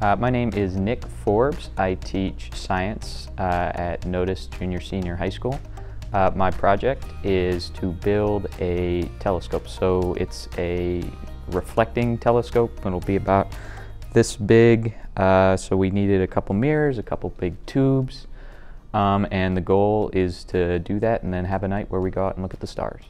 Uh, my name is Nick Forbes. I teach science uh, at Notus Junior Senior High School. Uh, my project is to build a telescope. So it's a reflecting telescope. It'll be about this big. Uh, so we needed a couple mirrors, a couple big tubes. Um, and the goal is to do that and then have a night where we go out and look at the stars.